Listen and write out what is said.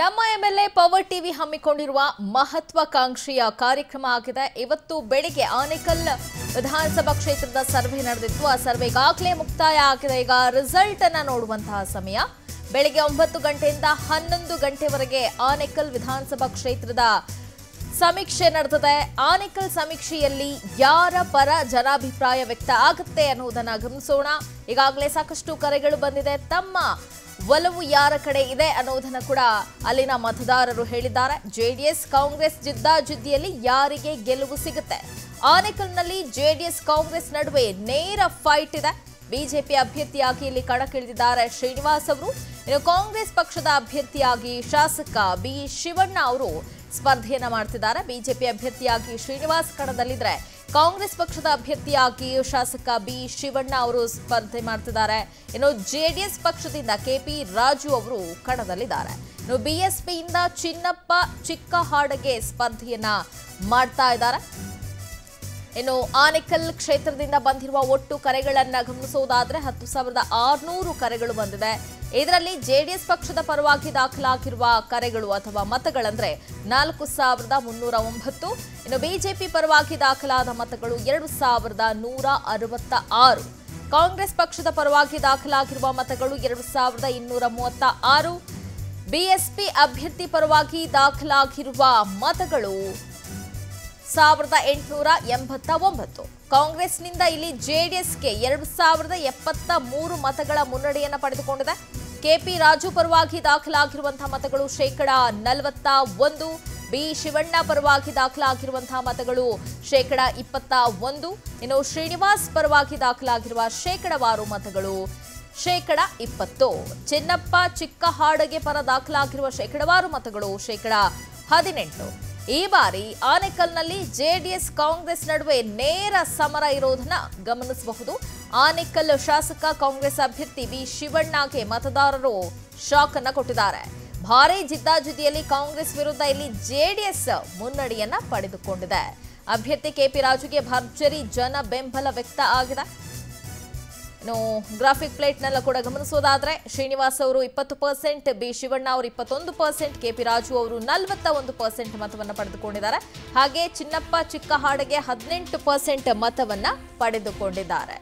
ನಮ್ಮ MLA power TV ಹಮ್ಮಿಕೊಂಡಿರುವ ಮಹತ್ವಾಕಾಂಕ್ಷೆಯ ಕಾರ್ಯಕ್ರಮ ಆಗಿದೆ. ಇವತ್ತು ಬೆಳಿಗ್ಗೆ ಆನೇಕಲ್ ವಿಧಾನಸಭಾ ಕ್ಷೇತ್ರದ ಸರ್ವೆ ನಡೆದಿತ್ತು. ಆ ಸರ್ವೆ ಈಗಾಗಲೇ ಮುಕ್ತಾಯ ಆಗಿದೆ. ಈಗ ರಿಸಲ್ಟ್ ಅನ್ನ ನೋಡುವಂತಹ ಸಮಯ. ಬೆಳಿಗ್ಗೆ ಒಂಬತ್ತು ಗಂಟೆಯಿಂದ ಹನ್ನೊಂದು ಗಂಟೆವರೆಗೆ ಆನೇಕಲ್ ವಿಧಾನಸಭಾ ಕ್ಷೇತ್ರದ ಸಮೀಕ್ಷೆ ನಡೆದಿದೆ. ಆನೇಕಲ್ ಸಮೀಕ್ಷೆಯಲ್ಲಿ ಯಾರ ಪರ ಜನಾಭಿಪ್ರಾಯ ವ್ಯಕ್ತ ಆಗುತ್ತೆ ಅನ್ನುವುದನ್ನು ಗಮನಿಸೋಣ. ಈಗಾಗಲೇ ಸಾಕಷ್ಟು ಕರೆಗಳು ಬಂದಿದೆ. ತಮ್ಮ ಒಲವು ಯಾರ ಕಡೆ ಇದೆ ಅನ್ನೋದನ್ನ ಕೂಡ ಅಲ್ಲಿನ ಮತದಾರರು ಹೇಳಿದ್ದಾರೆ. ಜೆಡಿಎಸ್, ಕಾಂಗ್ರೆಸ್ ಜಿದ್ದಾಜಿದ್ದಿಯಲ್ಲಿ ಯಾರಿಗೆ ಗೆಲುವು ಸಿಗುತ್ತೆ? ಆನೇಕಲ್ನಲ್ಲಿ ಜೆಡಿಎಸ್, ಕಾಂಗ್ರೆಸ್ ನಡುವೆ ನೇರ ಫೈಟ್ ಇದೆ. ಬಿಜೆಪಿ ಅಭ್ಯರ್ಥಿಯಾಗಿ ಇಲ್ಲಿ ಕಣಕ್ಕಿಳಿದಿದ್ದಾರೆ ಶ್ರೀನಿವಾಸ್ ಅವರು. ಇನ್ನು ಕಾಂಗ್ರೆಸ್ ಪಕ್ಷದ ಅಭ್ಯರ್ಥಿಯಾಗಿ ಶಾಸಕ ಬಿ ಶಿವಣ್ಣ ಅವರು ಸ್ಪರ್ಧೆಯನ್ನ ಮಾಡ್ತಿದ್ದಾರೆ. ಬಿಜೆಪಿ ಅಭ್ಯರ್ಥಿಯಾಗಿ ಶ್ರೀನಿವಾಸ್ ಕಣದಲ್ಲಿದ್ರೆ ಕಾಂಗ್ರೆಸ್ ಪಕ್ಷದ ಅಭ್ಯರ್ಥಿಯಾಗಿ ಶಾಸಕ ಬಿ ಶಿವಣ್ಣ ಅವರು ಸ್ಪರ್ಧೆ ಮಾಡ್ತಿದ್ದಾರೆ. ಇನ್ನು ಜೆಡಿಎಸ್ ಪಕ್ಷದಿಂದ ಕೆಪಿ ರಾಜು ಅವರು ಕಣದಲ್ಲಿದ್ದಾರೆ. ಇನ್ನು ಬಿಎಸ್ಪಿಯಿಂದ ಚಿನ್ನಪ್ಪ ಚಿಕ್ಕ ಹಾಡಗೆ ಸ್ಪರ್ಧೆಯನ್ನ ಮಾಡ್ತಾ ಇದ್ದಾರೆ. ಇನ್ನು ಆನೇಕಲ್ ಕ್ಷೇತ್ರದಿಂದ ಬಂದಿರುವ ಒಟ್ಟು ಕರೆಗಳನ್ನ ಗಮನಿಸುವುದಾದ್ರೆ ಹತ್ತು ಸಾವಿರದ ಆರುನೂರು ಕರೆಗಳು ಬಂದಿದೆ. ಇದರಲ್ಲಿ ಜೆಡಿಎಸ್ ಪಕ್ಷದ ಪರವಾಗಿ ದಾಖಲಾಗಿರುವ ಕರೆಗಳು ಅಥವಾ ಮತಗಳಂದ್ರೆ ನಾಲ್ಕು ಸಾವಿರದ ಮುನ್ನೂರ ಒಂಬತ್ತು, ಇನ್ನು ಬಿಜೆಪಿ ಪರವಾಗಿ ದಾಖಲಾದ ಮತಗಳು ಎರಡು ಸಾವಿರದ ನೂರ ಅರವತ್ತ ಆರು. ಕಾಂಗ್ರೆಸ್ ಪಕ್ಷದ ಪರವಾಗಿ ದಾಖಲಾಗಿರುವ ಮತಗಳು ಎರಡು ಸಾವಿರದ ಇನ್ನೂರ ಮೂವತ್ತ ಆರು. ಬಿಎಸ್ಪಿ ಅಭ್ಯರ್ಥಿ ಪರವಾಗಿ ದಾಖಲಾಗಿರುವ ಮತಗಳು ಸಾವಿರದ ಎಂಟುನೂರ ಎಂಬತ್ತ ಒಂಬತ್ತು. ಕಾಂಗ್ರೆಸ್ನಿಂದ ಇಲ್ಲಿ ಜೆಡಿಎಸ್ಗೆ ಎರಡು ಸಾವಿರದ ಎಪ್ಪತ್ತ ಮೂರು ಮತಗಳ ಮುನ್ನಡೆಯನ್ನು ಪಡೆದುಕೊಂಡಿದೆ. ಕೆಪಿ ರಾಜು ಪರವಾಗಿ ದಾಖಲಾಗಿರುವಂತಹ ಮತಗಳು ಶೇಕಡ ನಲವತ್ತ ಒಂದು, ಬಿ ಶಿವಣ್ಣ ಪರವಾಗಿ ದಾಖಲಾಗಿರುವಂತಹ ಮತಗಳು ಶೇಕಡ ಇಪ್ಪತ್ತ ಒಂದು, ಇನ್ನು ಶ್ರೀನಿವಾಸ್ ಪರವಾಗಿ ದಾಖಲಾಗಿರುವ ಶೇಕಡವಾರು ಮತಗಳು ಶೇಕಡ ಇಪ್ಪತ್ತು. ಚಿನ್ನಪ್ಪ ಚಿಕ್ಕಹಾಡಗೆ ಪರ ದಾಖಲಾಗಿರುವ ಶೇಕಡವಾರು ಮತಗಳು ಶೇಕಡ ಹದಿನೆಂಟು. ಈ ಬಾರಿ ಆನೇಕಲ್ನಲ್ಲಿ ಜೆಡಿಎಸ್ ಕಾಂಗ್ರೆಸ್ ನಡುವೆ ನೇರ ಸಮರ ಇರೋದನ್ನ ಗಮನಿಸಬಹುದು. ಆನೇಕಲ್ ಶಾಸಕ ಕಾಂಗ್ರೆಸ್ ಅಭ್ಯರ್ಥಿ ವಿ ಶಿವಣ್ಣಗೆ ಮತದಾರರು ಶಾಕ್ ಅನ್ನ ಕೊಟ್ಟಿದ್ದಾರೆ. ಭಾರೀ ಜಿದ್ದಾಜಿದ್ದಿಯಲ್ಲಿ ಕಾಂಗ್ರೆಸ್ ವಿರುದ್ಧ ಇಲ್ಲಿ ಜೆಡಿಎಸ್ ಮುನ್ನಡೆಯನ್ನ ಪಡೆದುಕೊಂಡಿದೆ. ಅಭ್ಯರ್ಥಿ ಕೆಪಿ ರಾಜುಗೆ ಭರ್ಜರಿ ಜನ ಬೆಂಬಲ ವ್ಯಕ್ತ ಆಗಿದೆ. ಇನ್ನು ಗ್ರಾಫಿಕ್ ಪ್ಲೇಟ್ನೆಲ್ಲ ಕೂಡ ಗಮನಿಸೋದಾದ್ರೆ ಶ್ರೀನಿವಾಸ್ ಅವರು ಇಪ್ಪತ್ತು ಪರ್ಸೆಂಟ್, ಬಿ ಶಿವಣ್ಣ ಅವರು ಇಪ್ಪತ್ತೊಂದು ಪರ್ಸೆಂಟ್ ಕೆಪಿ ರಾಜು ಅವರು ನಲವತ್ತ ಒಂದು ಪರ್ಸೆಂಟ್ ಮತವನ್ನು ಪಡೆದುಕೊಂಡಿದ್ದಾರೆ. ಹಾಗೆ ಚಿನ್ನಪ್ಪ ಚಿಕ್ಕಹಾಡಗೆ ಹದಿನೆಂಟು ಪರ್ಸೆಂಟ್ ಮತವನ್ನ ಪಡೆದುಕೊಂಡಿದ್ದಾರೆ.